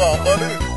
about, buddy.